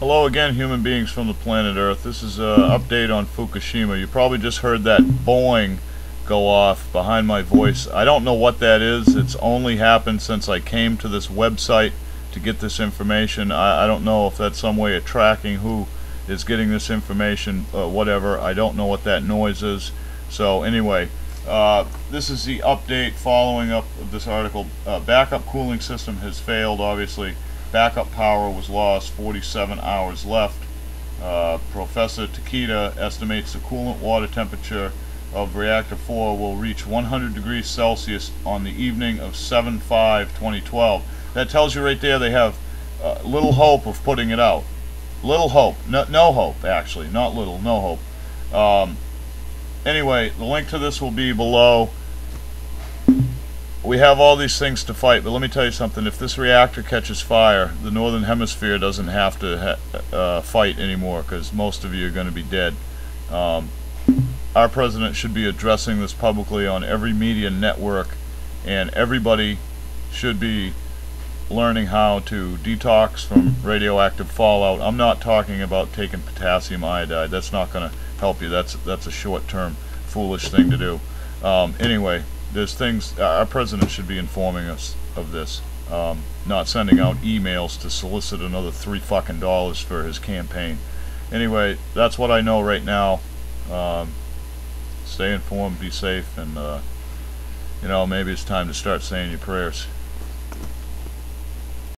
Hello again, human beings from the planet Earth. This is an update on Fukushima. You probably just heard that Boeing go off behind my voice. I don't know what that is. It's only happened since I came to this website to get this information. I, I don't know if that's some way of tracking who is getting this information, uh, whatever. I don't know what that noise is. So anyway, uh, this is the update following up this article. Uh, backup cooling system has failed, obviously. Backup power was lost, 47 hours left. Uh, Professor Takeda estimates the coolant water temperature of reactor 4 will reach 100 degrees Celsius on the evening of 7-5-2012. That tells you right there they have uh, little hope of putting it out. Little hope. No, no hope, actually. Not little, no hope. Um, anyway, the link to this will be below. We have all these things to fight, but let me tell you something. If this reactor catches fire, the Northern Hemisphere doesn't have to ha uh, fight anymore because most of you are going to be dead. Um, our president should be addressing this publicly on every media network, and everybody should be learning how to detox from radioactive fallout. I'm not talking about taking potassium iodide. That's not going to help you. That's that's a short-term foolish thing to do. Um, anyway, there's things our president should be informing us of this. Um, not sending out emails to solicit another three fucking dollars for his campaign. Anyway, that's what I know right now. Um, stay informed, be safe, and uh, you know maybe it's time to start saying your prayers.